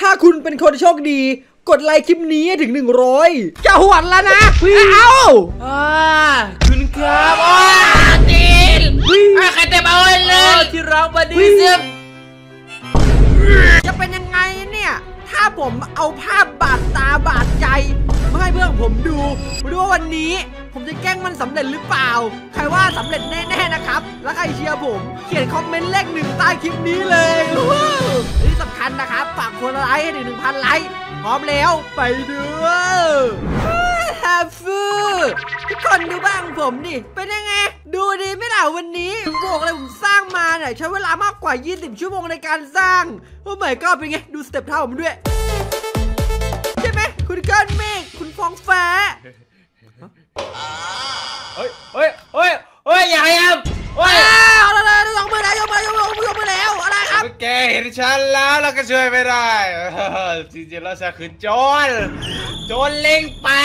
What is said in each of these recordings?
ถ้าคุณเป็นคนโชคดี กดไลค์คลิปนี้ให้ถึง 100จะหวนแล้วนะเอาอ่าคุณครับโอ้จีนอะใครเต็มเอาเลยที่ร้องบอดี้เสียบจะเป็นยังไงเนี่ย ถ้าผมเอาภาพบาดตาบาดใจมาให้เพื่อนผมดูมาดูว่าวันนี้ ผมจะแกล้ง มันสำเร็จหรือเปล่า ใครว่าสำเร็จแน่ๆนะครับ แล้วใครเชียร์ผม เขียนคอมเมนต์เลขหนึ่งใต้คลิปนี้เลยแล้วที่สำคัญนะครับ ฝากคนไลค์ให้ถึงหนึ่งพันไลค์พร้อมแล้วไปดูแฮฟฟูทุกคนดูบ้างผมดิเป็นยังไง ดูดีไม่หล่ะวันนี้บอกเลยผมสร้างมาเนี่ยใช้เวลามากกว่า 20 ชั่วโมงในการสร้าง โอ้ไม่ก็เป็นไง ดู step เท้าผมด้วย ใช่ไหมคุณก้อนเมฆคุณฟองฟ้า เฮ้ยเฮ้ยเฮ้ยเฮ้ยอย่าครับเฮ้ยอ้าวเอาเลยยกมือแล้วยกมือยกมือยกมือยกมือแล้วอะไรครับแกเห็นฉันแล้วเราก็ช่วยไม่ได้เออจริงๆแล้วฉันคือโจรโจรลิงป่า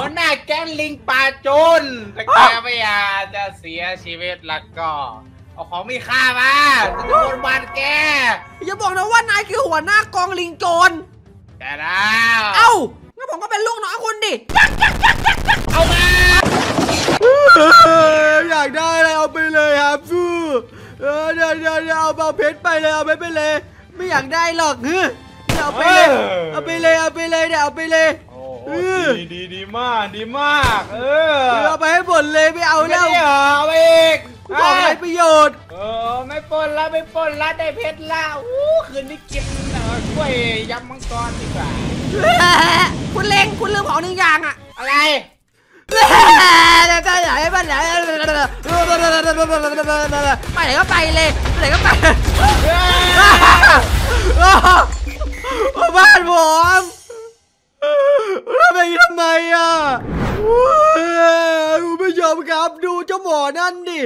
หัวหน้าแก๊งลิงป่าโจรแต่แกไม่อยากจะเสียชีวิตแล้วก็เอาของมีค่ามาจะโดนบานแกอย่าบอกนะว่านายคือหัวหน้ากองลิงโจรแต่แล้วเอ้างั้นผมก็เป็นลูกน้องคุณดิ เอามาอยากได้อะไรเอาไปเลยครับฟูเออเดี๋ยวเดี๋ยวเดี๋ยวเอาเอาเพชรไปเลยเอาเพชรไปเลย ไม่อยากได้หรอกเฮ้ยเดี๋ยวเอาไปเลยเอาไปเลยเอาไปเลยเดี๋ยวเอาไปเลย โอ้โหดีดีดีมากดีมาก เออเอาไปให้หมดเลยไม่เอาไม่แล้ได้วเหรอเอาไปอีกบอกอะไรประโยชน์ เออไม่ปล้นละไม่ปล้นละได้เพชรละอู้คืนนี้กินเออกล้วยยำมังกรดีกว่า คุณเล็งคุณลืมของหนึ่งอย่างอะอะไรจะ ไหนไปไหนไปไหนก็ไปเลยไปไหนก็ไปบ้านผมทำไมทำไมอะคุณผู้ชมครับดูเจ้าหมอนั่นดิ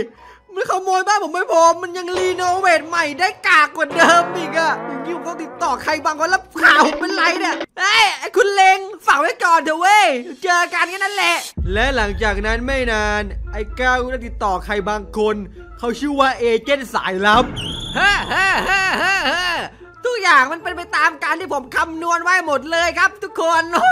มันขโมยบ้านผมไม่พอมันยังรีโนเวทใหม่ได้กากกว่าเดิมอีกอะอย่างนี้ผมต้องติดต่อใครบางคนรับข่าวผมเป็นไรเนี่ยเอ้ยไอ้คุณเลงฝากไว้ก่อนเถอะเว้ยเจอกันแค่นั้นแหละ และหลังจากนั้นไม่นาน ไอ้ก้าวก็ได้ติดต่อใครบางคน เขาชื่อว่าเอเจนต์สายลับเฮ้เฮ้เฮ้เฮ้เฮ้ทุกอย่างมันเป็นไปตามการที่ผมคำนวณไว้หมดเลยครับ ทุกคนโอ้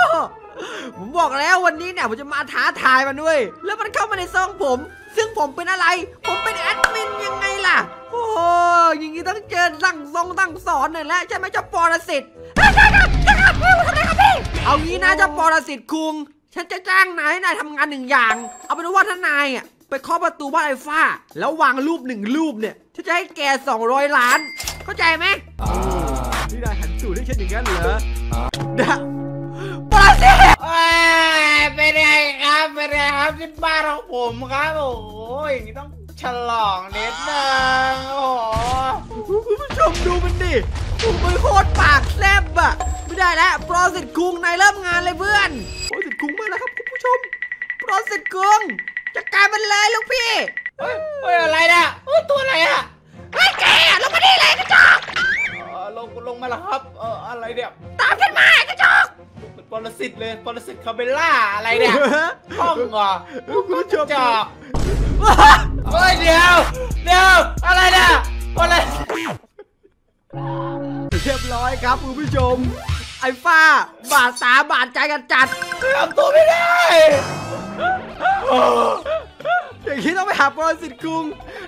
ผมบอกแล้ววันนี้เนี่ยผมจะมาท้าทายมันด้วย แล้วมันเข้ามาในซองผม ซึ่งผมเป็นอะไร ผมเป็นแอดมินยังไงล่ะ โอ้โหอย่างนี้ต้องเจอสั่งทรงสั่งสอนหน่อยแล้วใช่ไหมเจ้าปรสิตใช่ครับใช่ครับพี่ทำอะไรครับพี่เอางี้นะเจ้าปรสิตคุง ฉันจะจ้างนายให้นายทำงานหนึ่งอย่าง เอาเป็นว่าถ้านายอะไปเคาะประตูบ้านไอ้ฟ้า แล้ววางรูปหนึ่งรูปเนี่ยฉันจะให้แก200 ล้าน เข้าใจไหมนี่นายหันสูดให้ฉันอย่างนั้นเหรอ เป็นไงครับเป็นไงครับที่บ้านของผมครับโอ้โหอย่างนี้ต้องฉลองนิดนึงโอ้โหคุณผู้ชมดูมันดิผมมันโคตรปากแซบอะไม่ได้แล้วโปรสิตคุงนายเริ่มงานเลยเพื่อนโปรสิตคุงมาแล้วครับคุณผู้ชมโปรสิตคุงจัดการมันเลยลูกพี่เฮ้ยเฮ้ยอะไรเนี่ยเฮ้ยตัวอะไรอะไอ้แกลงมาดิเลยกระจอกเออลงลงมาแล้วครับเอออะไรเนี่ยตามฉันมากระจอกเป็นปรสิตเลยปรสิตคาเบล่าอะไรเนี่ยห้องเหรอคุณผู้ชมจอกเฮ้ยเดี๋ยวเดี๋ยวอะไรเนี่ยอะไรเรียบร้อยครับคุณผู้ชม ไอ้ฟ้า บาดตาบาดใจกันจัดทำตัวไม่ได้อย่างนี้ต้องไปหาโปรสิตคุง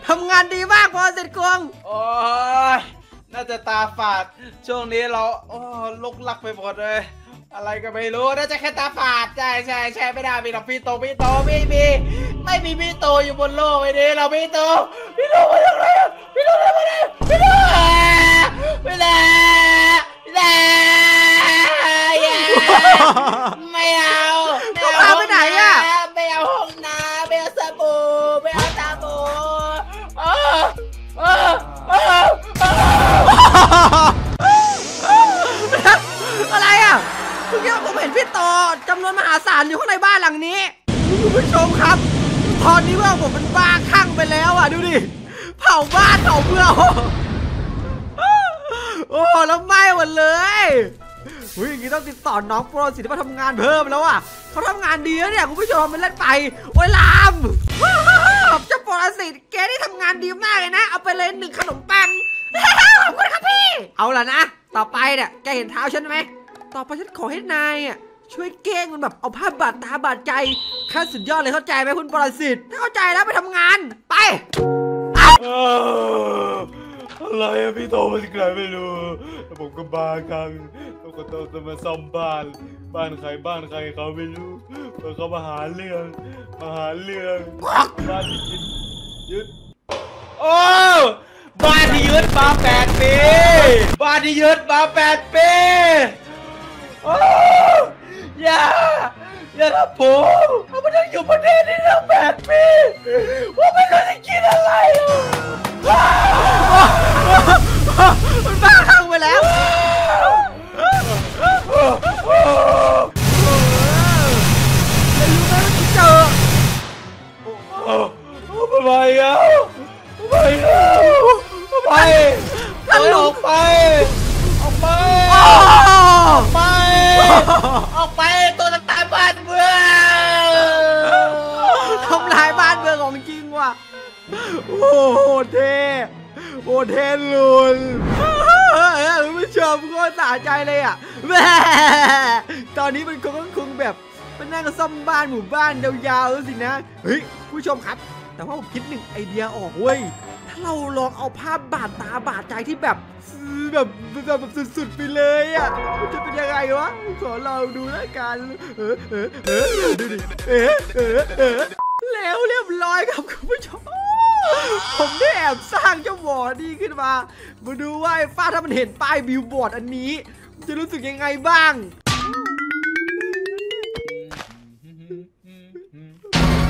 ทำงานดีมากโปรสิตคุงโอ้ยน่าจะตาฝาด ช่วงนี้เราโอ้ลุกลักไปหมดเลย อะไรก็ไม่รู้น่าจะแค่ตาฝาดใช่ใช่ใช่ไม่ได้มีหรอกพี่โตพี่โตไม่มีไม่มีพี่โตอยู่บนโลกไอ้นี้เราพี่โตพี่โตมาจากไหนอะพี่โตมาจากไหนพี่โตพี่โตพี่โตอย่าไม่เอาม่เอพาไปไหนอะไม่เอา ดิเผาบ้านเผาเมืองโอ้แล้วไหม้หมดเลยเฮ้ยอย่างนี้ต้องติดต่อน้องโปรสิที่มาทำงานเพิ่มแล้วอะเขาทำงานดีแล้วเนี่ยคุณผู้ชมมันเล่นไปโอ้ยลามเจ้าโปรสิตแกนี่ทำงานดีมากเลยนะ เอาไปเลยหนึ่งขนมปังขอบคุณครับพี่ เอาล่ะนะ ต่อไปเนี่ยแกเห็นเท้าฉันไหมต่อไปฉันขอให้นายอะช่วยแก้งมันแบบเอาผ้าบาดตาบาดใจขั้นสุดยอดเลยเข้าใจไหมคุณปรสิตถ้าเข้าใจแล้วไปทำงานไป อะไรอะพี่โตมันใครไม่รู้แล้วผมก็บ้าคังแล้วก็ต้องจะมาซ่อมบ้าน บ้านใครบ้านใครเขาไม่รู้แล้วเขามาหาเรื่องมาหาเรื่องบ้านที่ยึดยึดโอ้บ้านที่ยึดมาแปดปีบ้านที่ยึดมาแปดปีโอ้ย่า อย่าทำผมผมไม่ต้องอยู่ประเทศนี้ตั้งแปดปีผมไม่รู้จะกินอะไรอะมันบ้าคลั่งไปแล้วแล้วรู้ไหมว่าที่เจอไปอะไปอะไปไปออกไป ออกไปโอ้ไป ออกไปตัว โอ้โหเท่โอ้เท่ลุนคุณผู้ชมก็สะใจเลยอะแม่ตอนนี้มันคงคงแบบมันนั่งซ่อมบ้านหมู่บ้านยาวๆแล้วสินะ เฮ้ย ผู้ชมครับ แต่ว่าผมคิดหนึ่งไอเดียออกเว้ย ถ้าเราลองเอาภาพบาดตาบาดใจที่แบบแบบแบบแบบสุดๆไปเลยอะมันจะเป็นยังไงวะ ขอเราดูแล้วกัน เออเออเออดูดิเออเออเออแล้วเรียบร้อยครับคุณผู้ชม ผมได้แอบสร้างเจ้าบอร์ดนี้ขึ้นมา มาดูว่าไอ้ฟ้าถ้ามันเห็นป้ายบิลบอร์ดอันนี้ จะรู้สึกยังไงบ้าง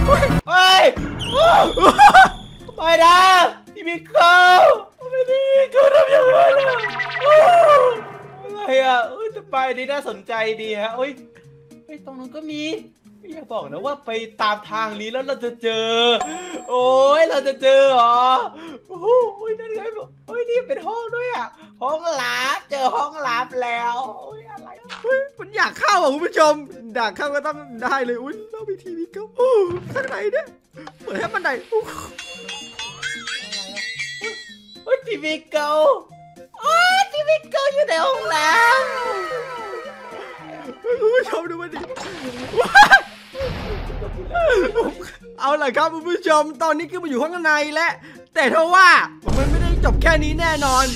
เฮ้ยไม่นะพี่มิเคิลไม่ดีเขาทำยังไงนะอะไรอะเอ้ยแต่ไปนี่น่าสนใจดีฮะเอ้ยเฮ้ยตรงนั้นก็มี อย่าบอกนะว่าไปตามทางนี้แล้วเราจะเจอ โอ้ยเราจะเจอเหรอโอ้โหนั่นไงบอกเฮ้ยนี่เป็นห้องด้วยอะห้องลับเจอห้องลับแล้วโอ้ยอะไรมันอยากเข้าอะคุณผู้ชมอยากเข้าก็ต้องได้เลยอุ้ยเราไปทีวีเข้าโอ้ข้างในเนี่ยเปิดให้มันไหนอยอู้โอ้ยทีวีเก่าโอ้ยทีวีเก่าอยู่ในห้องน้คุณผู้ชมดูมันดิ เอาล่ะครับคุณผู้ชมตอนนี้คือมาอยู่ข้างในแล้วแต่ถ้าว่ามันไม่ได้จบแค่นี้แน่นอน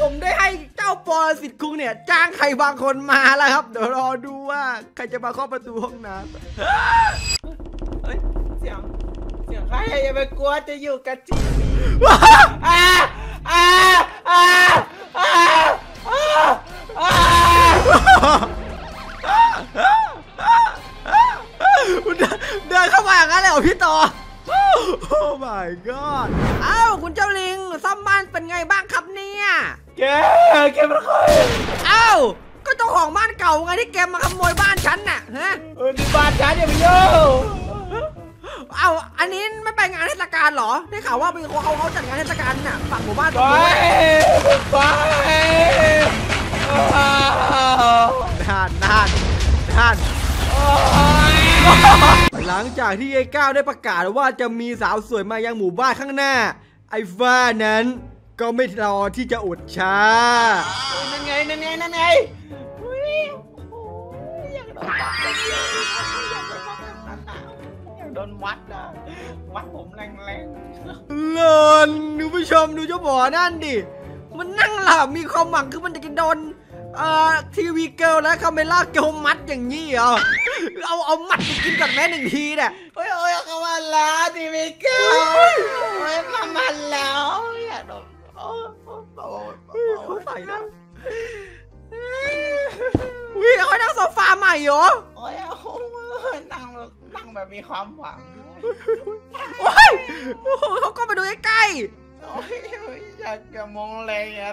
ผมได้ให้เจ้าปอสิทธิ์คุงเนี่ย จ้างใครบางคนมาแล้วครับ เดี๋ยวรอดูว่าใครจะมาเคาะประตูห้องน้ำำเฮ้ยเสียงเสียงใครอะอย่าไปกลัวจะอยู่กับจีอ่าอ่าอ่า กเป็นใครเอ้าก็เจ้าของบ้านเก่าไงที่แกมาขโมยบ้านฉันน่ะฮะเออนี่บ้านฉันอย่าไปยุ่งเอ้าอันนี้ไม่ไปงานเทศกาลเหรอ ได้ข่าวว่ามีเขาเขาเขาจัดงานเทศกาลน่ะฝั่งหมู่บ้านตไปรงนู้นไปอ่าน่านน่านน่านหลังจากที่ไอ้ก้าวได้ประกาศว่าจะมีสาวสวยมายังหมู่บ้านข้างหน้า ไอ้ฟ้านั้น ก็ไม่รอที่จะอดช้า นั่นไงนั่นไงนั่นไงอุ๊ยโอ้ยอยากโดนวัดจังเลยอยากโดนวัดแบบนั้นน่ะอยากโดนวัดอะวัดผมแรงเลินคุณผู้ชมดูเจ้าบ่อนั่นดิ มันนั่งหลับมีความหวังคือมันจะกินโดนเอ่อทีวีเกิลและคาเมล่าเกิลมัดอย่างนี้เหรอเอาเอามัดไปกินก่อนแม่หนึ่งทีเนี่ยๆโอ้ยโอ้ยเขามาแล้วทีวีเกิลโอ้ยมามาแล้ว โอ้ยเขาใส่นะวิเขานั่งโซฟาใหม่เหรอโอ้ยโอ้ยนั่งแบบนั่งแบบมีความหวังโอ้ยโอ้โหเขาก็ไปดูใกล้โอ้ยอยากจะมองแรงอะ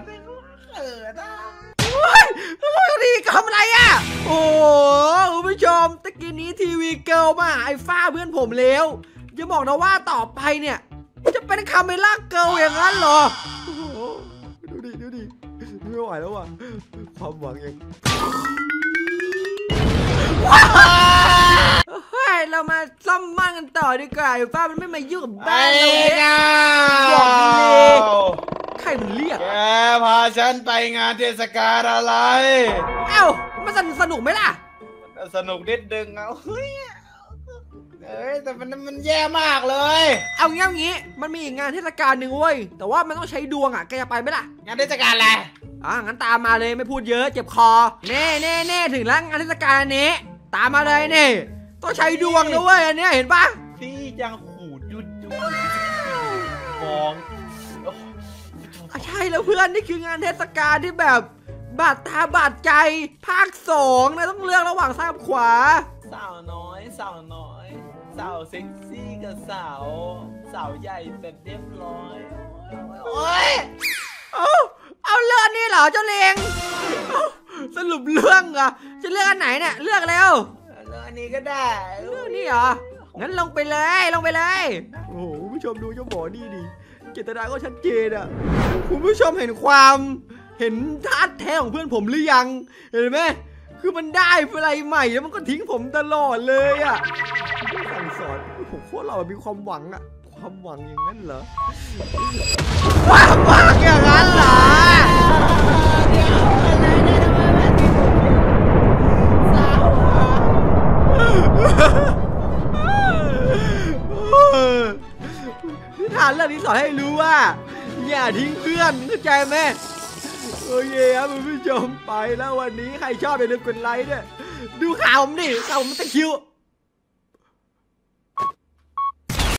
เออนะๆโอ้ยโอ้ยดีทำอะไรอะ โอ้โหคุณผู้ชมตะกี้นี้ทีวีเกิลมาไอ้ฟ้าเพื่อนผมแล้วอย่าบอกนะว่าต่อไปเนี่ย จะเป็น camera girl อย่างนั้นเหรอโอ้โหดูดิดูดิ ไม่ไหวแล้วว่ะ ความหวังยังเฮ้ยเรามาซ่อมบ้านกันต่อดีกว่าไอ้ฟ้ามันไม่มายุ่งกับบ้านเราเนี่ย บอกเลยใครมันเรียก แกพาฉันไปงานเทศกาลอะไร เอ้ามันสนุกสนุกไหมล่ะ สนุกนิดนึงเอาเฮ้ยเอ้ยแต่มันมันแย่มากเลย เอางี้เอางี้ มันมีอีกงานเทศกาลหนึ่งเว้ย แต่ว่ามันต้องใช้ดวงอะ แกจะไปไหมล่ะ งานเทศกาลอะไร อะงั้นตามมาเลยไม่พูดเยอะเจ็บคอเน่เน่เน่ถึงแล้วงานเทศกาลอันนี้ ตามมาเลยนี่ต้องใช้ดวงนะเว้ยอันเนี้ยเห็นปะพี่ยังหูดุดดุมองโอ้อะใช่แล้วเพื่อนนี่คืองานเทศกาลที่แบบบาดตาบาดใจภาคสองนะต้องเลือกระหว่างซ้ายกับขวา สาวน้อยสาวน้อยสาวเซ็กซี่กับสาว สาวใหญ่แต่เรียบร้อยโอ้ยเอาเอาเลือกอันนี้เหรอเจ้าเลงเอ้าสรุปเรื่องเหรอะจะเลือกอันไหนเนี่ยเลือกแล้วแล้วอันนี้ก็ได้เลือกนี่เหรองั้นลงไปเลยลงไปเลยโอ้โหคุณผู้ชมดูเจ้าหมอนี่ดิเจตนาก็ชัดเจนอะคุณผู้ชมเห็นความเห็นท่าแท้ของเพื่อนผมหรือยัง เห็นไหมคือมันได้อะไรใหม่แล้วมันก็ทิ้งผมตลอดเลยอะสั่งสอนผมโคตรเรามีความหวังอะความหวังอย่างนั้นเหรอความหวังอย่างนั้นเหรอ นิทานเรื่องนี้สอนให้รู้ว่า อย่าทิ้งเพื่อนเข้าใจไหมโอเคครับคุณผู้ชมไปแล้ววันนี้ใครชอบอย่าลืมกดไลค์ด้วยดูข่าวผมดิข่าวผมตะคิว